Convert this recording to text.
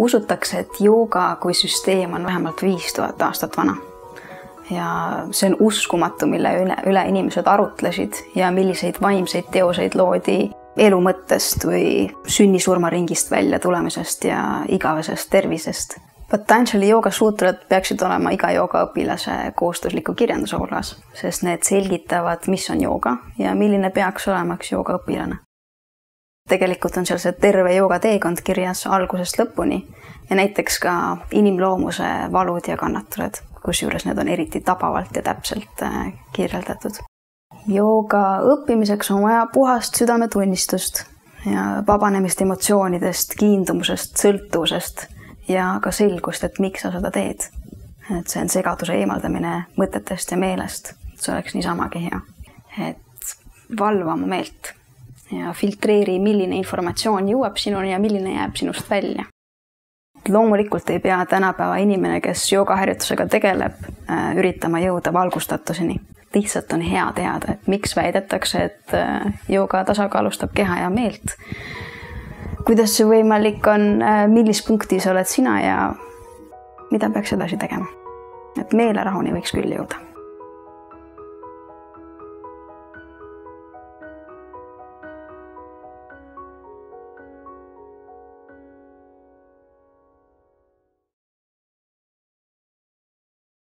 usutakse, et jooga kui süsteem on vähemalt viis tuhat aastat vana. ja see on uskumatu, mille üle, üle inimesed arutlesid ja milliseid vaimseid teoseid loodi elu mõttest või sünni-surmaringist välja tulemisest ja igavesest tervisest. Patanjali joogasuutrad peaksid olema iga joogaõpilase kohustusliku kirjanduse hulgas, sest need selgitavad, mis on jooga ja milline peaks olema üks joogaõpilane tegelikult on seal see terve joogateekond kirjas algusest lõpuni ja näiteks ka inimloomuse valud ja kannatused, kusjuures need on eriti tabavalt ja täpselt äh, kirjeldatud. jooga õppimiseks on vaja puhast südametunnistust ja vabanemist emotsioonidest, kiindumusest, sõltuvusest ja ka selgust, et miks sa seda teed. et see on segaduse eemaldamine mõtetest ja meelest, et see oleks niisamagi hea. et valva oma meelt ja filtreeri, milline informatsioon jõuab sinuni ja milline jääb sinust välja. loomulikult ei pea tänapäeva inimene, kes joogaharjutusega tegeleb, äh, üritama jõuda valgustatuseni. lihtsalt on hea teada, et miks väidetakse, et äh, jooga tasakaalustab keha ja meelt. kuidas see võimalik on, äh, millises punktis oled sina ja mida peaks edasi tegema? et meelerahuni võiks küll jõuda